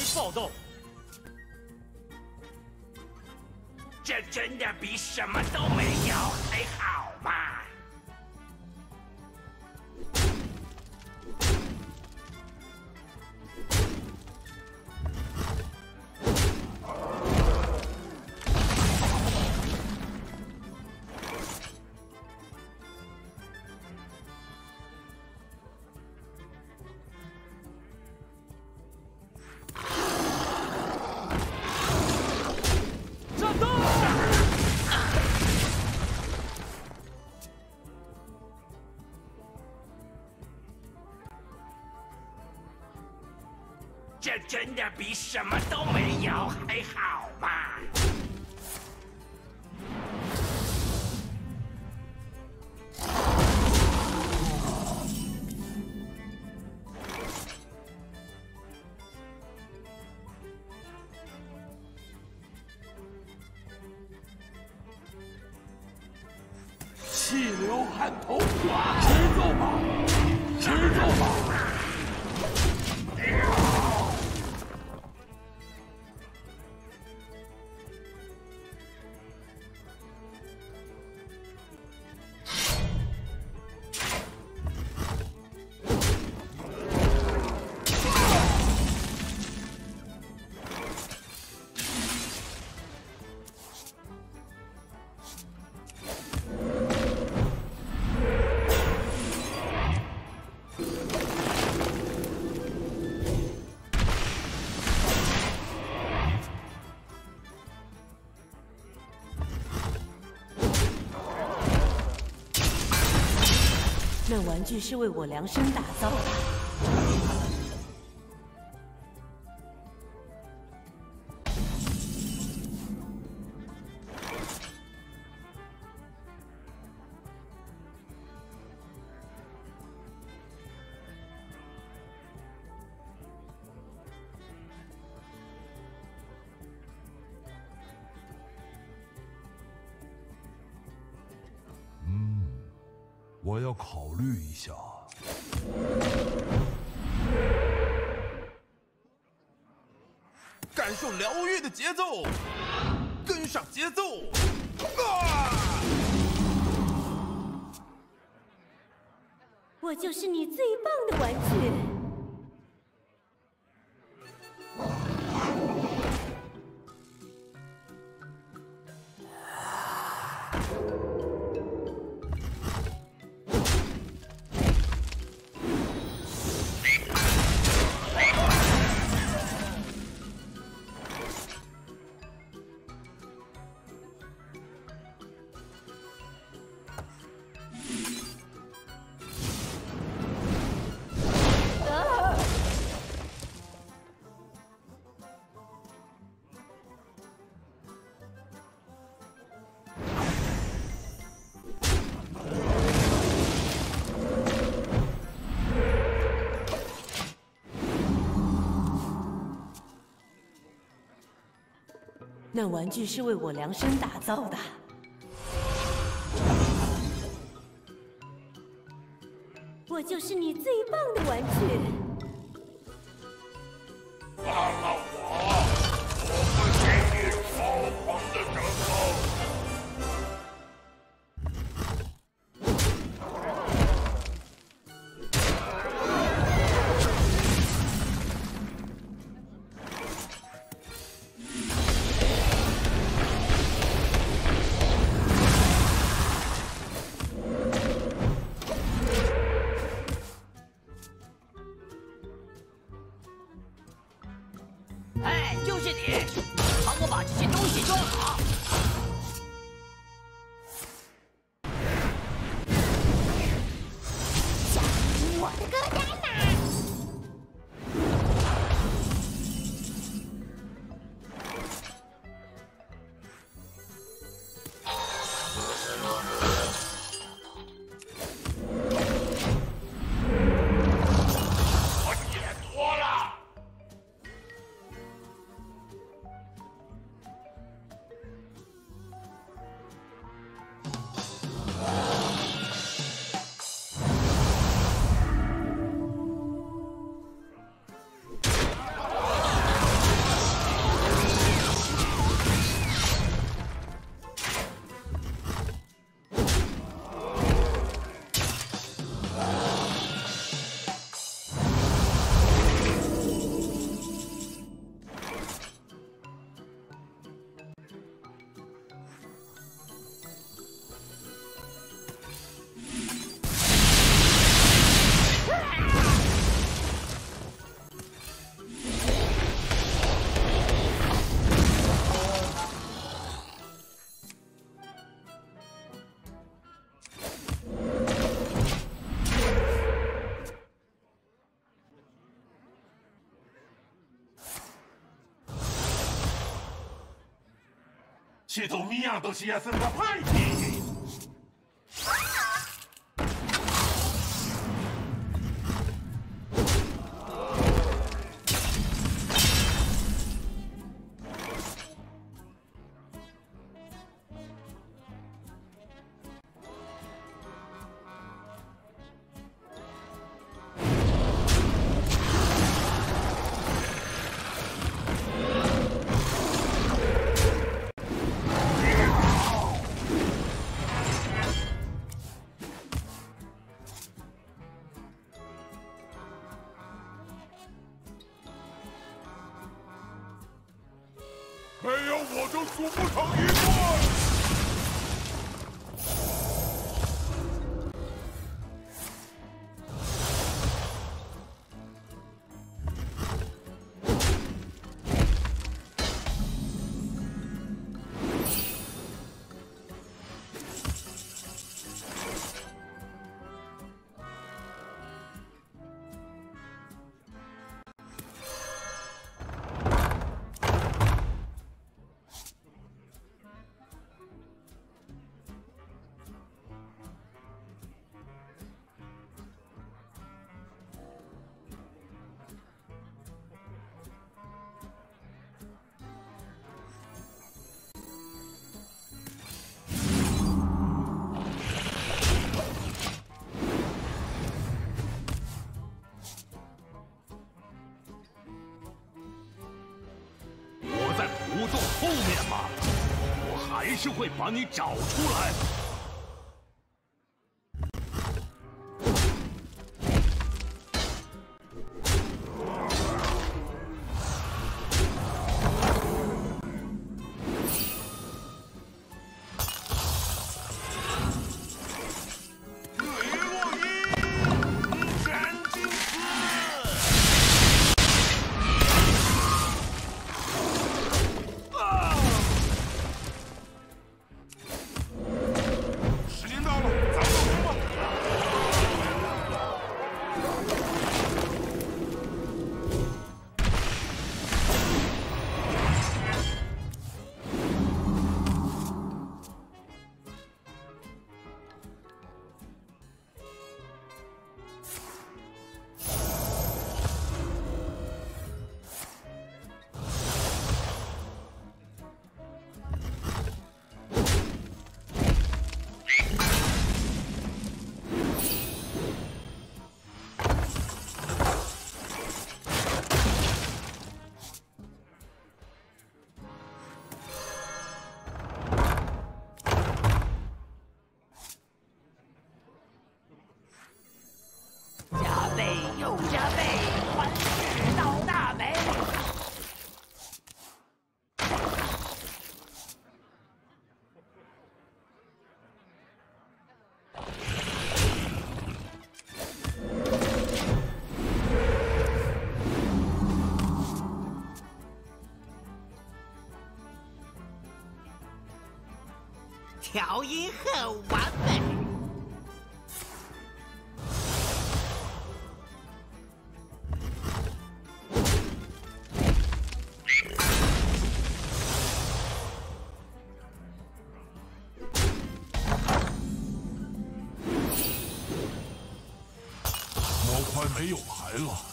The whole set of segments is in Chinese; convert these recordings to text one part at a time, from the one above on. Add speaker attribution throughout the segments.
Speaker 1: 来报道。
Speaker 2: 这真的比什么都没有真的比什么都没有还好。
Speaker 3: 那玩具是为我量身打造的。
Speaker 4: 感受疗愈的节奏，跟上节奏。
Speaker 3: 我就是你最棒的玩具。那玩具是为我量身打造的。我就是你最棒的玩具。
Speaker 5: 这
Speaker 2: 都咩东西啊？什么派系？
Speaker 6: 是会把你找出来。
Speaker 5: 调音很完美
Speaker 2: 我快没有牌了。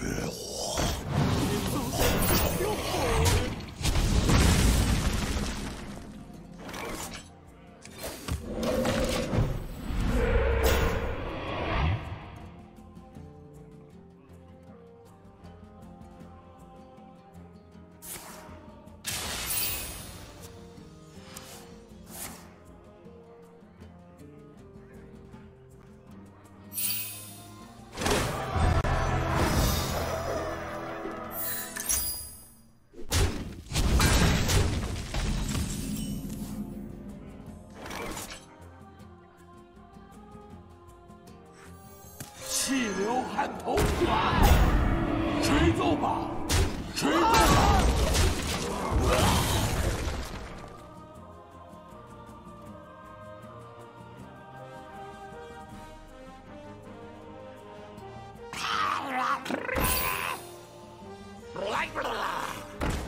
Speaker 5: kill. Blah, blah, blah.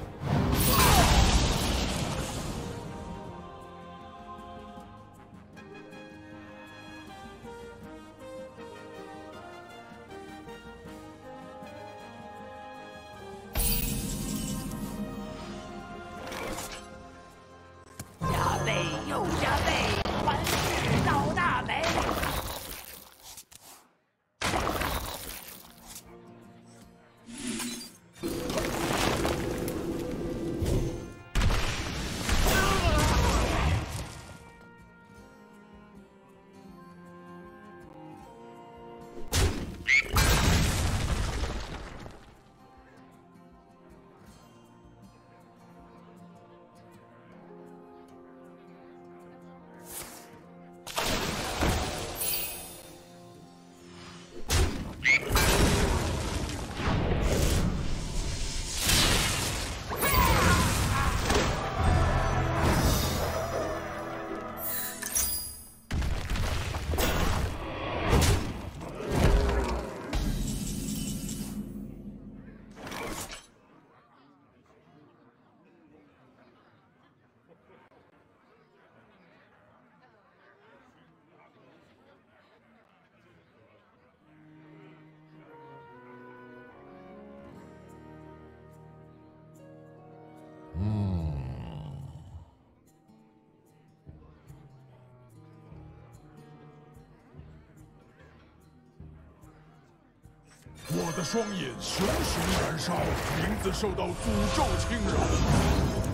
Speaker 7: 我的双眼熊熊燃烧，名字受到诅咒侵扰。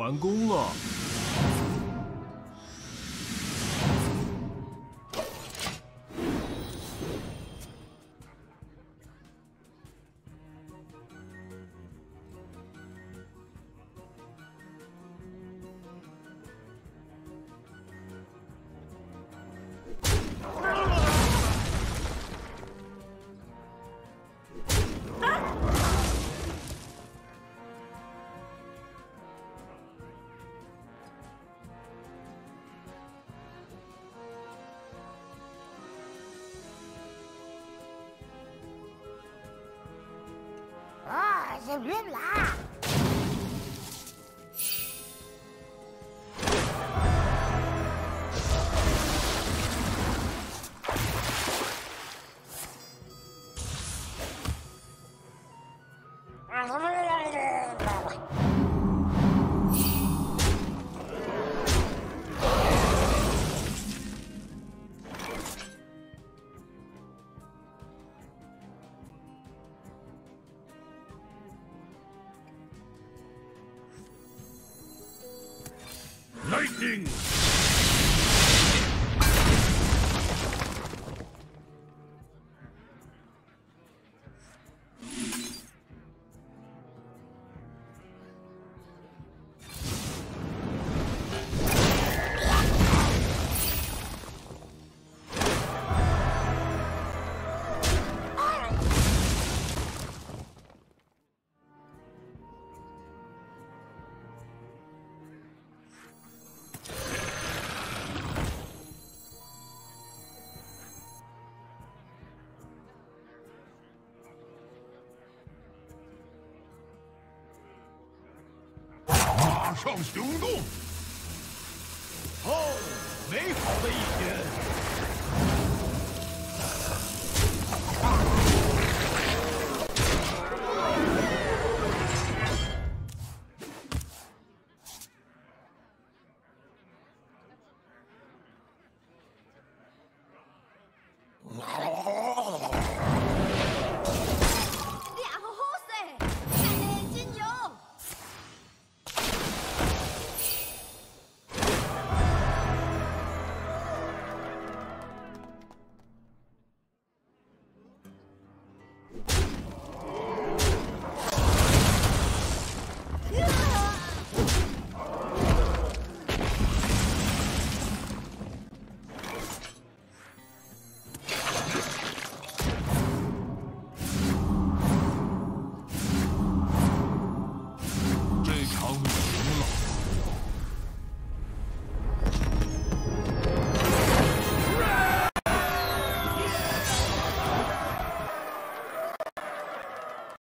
Speaker 6: 完工了。
Speaker 8: 啊，是
Speaker 7: 马上行动！哦，美好的一天。